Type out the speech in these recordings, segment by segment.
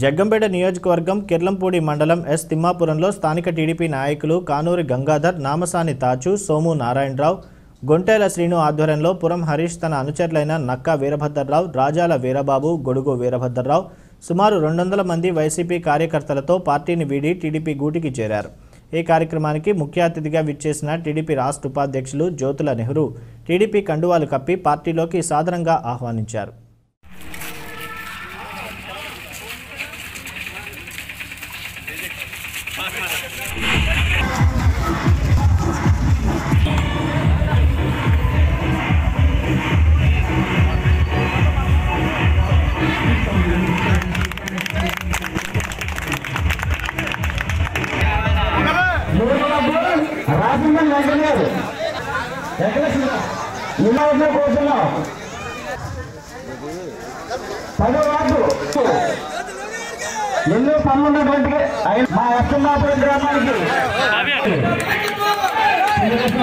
జగ్గంపేట నియోజకవర్గం కిర్లంపూడి మండలం ఎస్. తిమ్మాపురంలో స్థానిక టీడీపీ నాయకులు కానూరి గంగాధర్ నామసాని తాచు సోము నారాయణరావు గొంటేల శ్రీను ఆధ్వర్యంలో పురం హరీష్ తన అనుచరులైన నక్కా వీరభద్రరావు రాజాల వీరబాబు గొడుగు వీరభద్రరావు సుమారు రెండు వందల మంది వైసీపీ కార్యకర్తలతో పార్టీని వీడి టీడీపీ గూటికి చేరారు. ఈ కార్యక్రమానికి ముఖ్య అతిథిగా విచ్చేసిన టీడీపీ రాష్ట్ర ఉపాధ్యక్షులు జ్యోతుల నెహ్రూ టీడీపీ కండువాలు కప్పి పార్టీలోకి సాదరంగా ఆహ్వానించారు. రాసిందని వెంకటగారు నిన్న కూర్చున్నాం పదో వార్డు ఎన్నో పనులున్నటువంటి మా అష్టమాపురం గ్రామానికి శ్రీకృష్ణ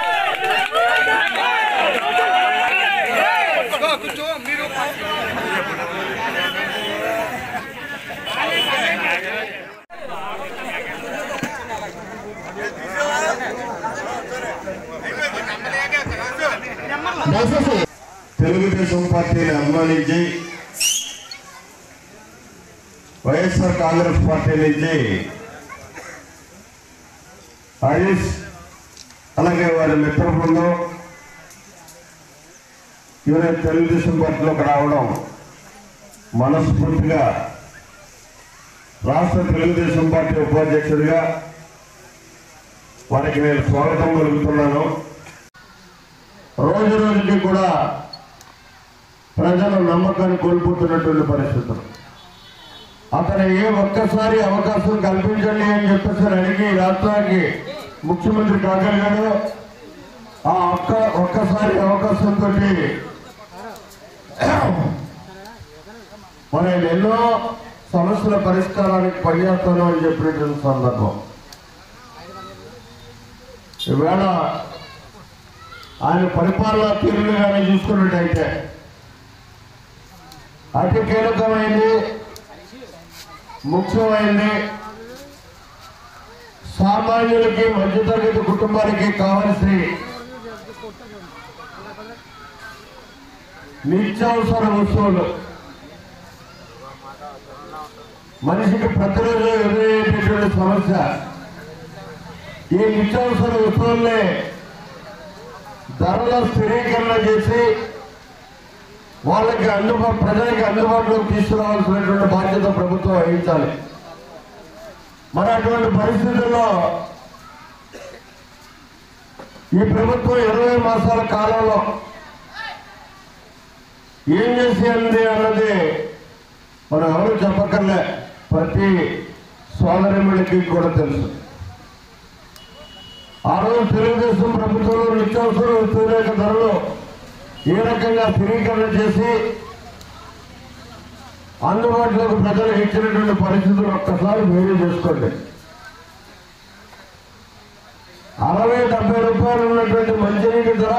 తెలుగుదేశం పార్టీని అభిమానించి వైఎస్ఆర్ కాంగ్రెస్ పార్టీ నుంచి హరీష్ అలాగే వారి మిత్ర బృందం ఈరోజు తెలుగుదేశం పార్టీలోకి రావడం మనస్ఫూర్తిగా రాష్ట్ర తెలుగుదేశం పార్టీ ఉపాధ్యక్షుడిగా వారికి నేను స్వాగతం పలుకుతున్నాను. రోజు రోజుకి కూడా ప్రజల నమ్మకాన్ని కోల్పోతున్నటువంటి పరిస్థితులు. అతను ఏ ఒక్కసారి అవకాశం కల్పించండి అని చెప్పేసి అడిగి రాష్ట్రానికి ముఖ్యమంత్రి కాగలిగాడు ఆ ఒక్క ఒక్కసారి అవకాశంతో మన ఎన్నో సమస్యల పరిష్కారానికి పనిచేస్తాను అని చెప్పినటువంటి సందర్భం. ఈవేళ ఆయన పరిపాలన తీరును కానీ చూసుకున్నట్టయితే. అతి కీలకమైంది ముఖ్యమైనది సామాన్యులకి మధ్యతరగతి కుటుంబానికి కావలసి నిత్యావసర వస్తువులు. మనిషికి ప్రతిరోజు ఎదురయ్యేటటువంటి సమస్య. ఈ నిత్యావసర వస్తువుల్ని ధరల స్థిరీకరణ చేసి వాళ్ళకి అందుబాటు ప్రజలకి అందుబాటులోకి తీసుకురావాల్సినటువంటి బాధ్యత ప్రభుత్వం వహించాలి. మరి అటువంటి పరిస్థితుల్లో ఈ ప్రభుత్వం ఇరవై మాసాల కాలంలో ఏం చేసింది అన్నది మనం ఎవరు చెప్పకుండా ప్రతి సోదరిముడికి కూడా తెలుసు. ఆ రోజు తెలుగుదేశం ప్రభుత్వంలో నిత్యావసర వస్తువుల యొక్క ధరలు ఏ రకంగా స్థిరీకరణ చేసి అందుబాటులోకి ప్రజలకు ఇచ్చినటువంటి పరిస్థితులు ఒక్కసారి మీరే చేసుకోండి. అరవై డెబ్బై రూపాయలు ఉన్నటువంటి మంచినీటి ధర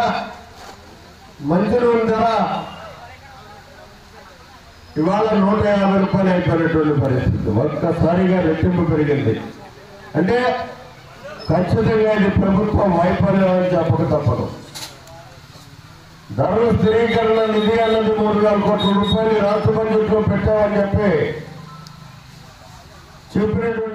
మంచినీటి ధర ఇవాళ నూట యాభై రూపాయలు అయిపోయినటువంటి పరిస్థితి. ఒక్కసారిగా రెట్టింపు పెరిగింది. అంటే ఖచ్చితంగా ఇది ప్రభుత్వం వైఫల్యం అని చెప్పక తప్పదు. ధరల స్థిరీకరణ నిధి అన్నది మూడు వేల కోట్ల రూపాయలు ఈ రాష్ట్ర బడ్జెట్లో పెట్టామని చెప్పి చెప్పినటువంటి